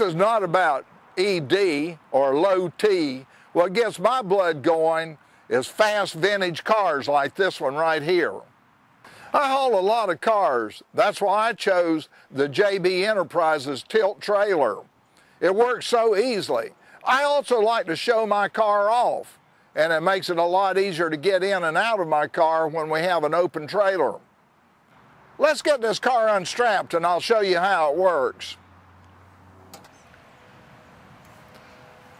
not about ED or low T. What gets my blood going is fast vintage cars like this one right here. I haul a lot of cars. That's why I chose the JB Enterprises tilt trailer. It works so easily. I also like to show my car off, and it makes it a lot easier to get in and out of my car when we have an open trailer. Let's get this car unstrapped and I'll show you how it works.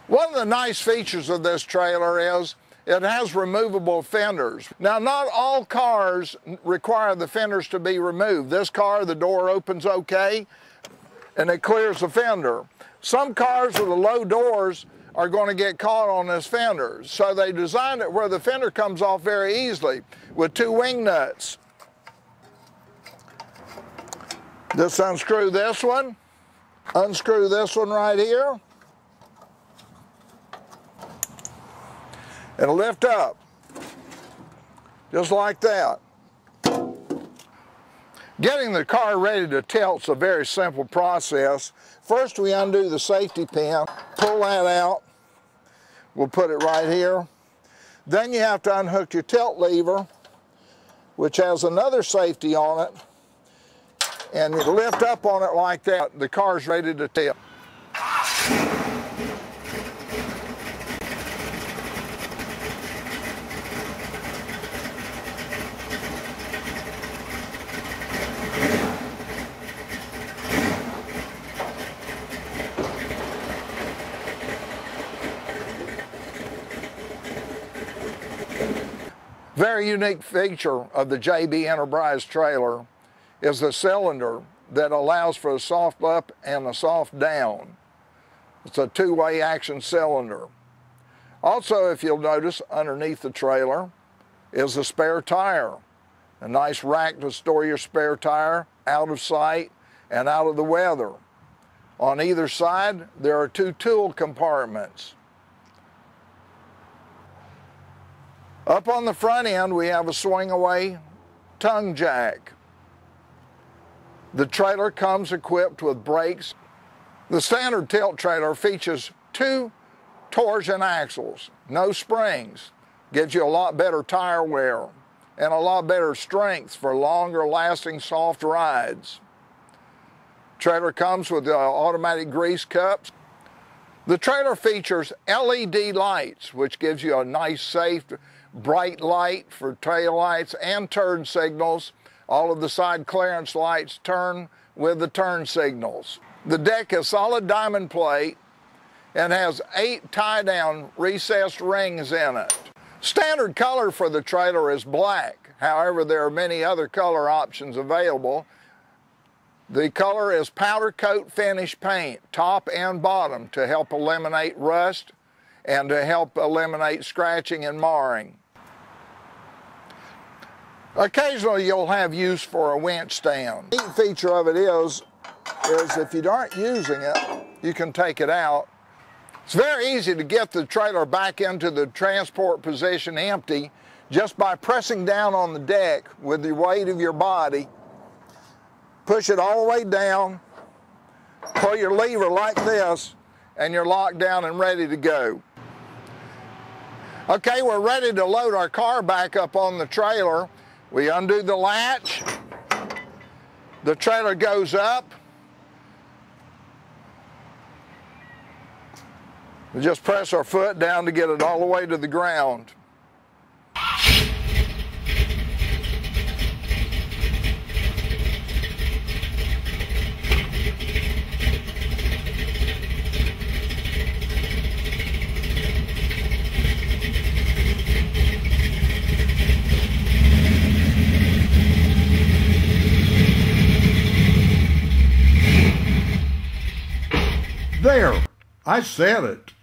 One of the nice features of this trailer is it has removable fenders. Now, not all cars require the fenders to be removed. This car, the door opens okay, and it clears the fender. Some cars with the low doors are going to get caught on this fender. So they designed it where the fender comes off very easily with two wing nuts. Just unscrew this one, unscrew this one right here, and lift up, just like that. Getting the car ready to tilt is a very simple process. First we undo the safety pin, pull that out, we'll put it right here. Then you have to unhook your tilt lever, which has another safety on it, and you lift up on it like that, the car's ready to tilt. Very unique feature of the JB Enterprise trailer is the cylinder that allows for a soft up and a soft down. It's a two-way action cylinder. Also, if you'll notice, underneath the trailer is a spare tire. A nice rack to store your spare tire out of sight and out of the weather. On either side, there are two tool compartments. Up on the front end, we have a swing away tongue jack. The trailer comes equipped with brakes. The standard tilt trailer features two torsion axles, no springs. Gives you a lot better tire wear and a lot better strength for longer lasting soft rides. Trailer comes with uh, automatic grease cups. The trailer features LED lights, which gives you a nice, safe bright light for tail lights and turn signals. All of the side clearance lights turn with the turn signals. The deck is solid diamond plate and has eight tie-down recessed rings in it. Standard color for the trailer is black. However, there are many other color options available. The color is powder coat finish paint, top and bottom, to help eliminate rust and to help eliminate scratching and marring. Occasionally you'll have use for a winch stand. The neat feature of it is, is if you aren't using it, you can take it out. It's very easy to get the trailer back into the transport position empty just by pressing down on the deck with the weight of your body. Push it all the way down, pull your lever like this, and you're locked down and ready to go. Okay, we're ready to load our car back up on the trailer. We undo the latch. The trailer goes up. We just press our foot down to get it all the way to the ground. I said it.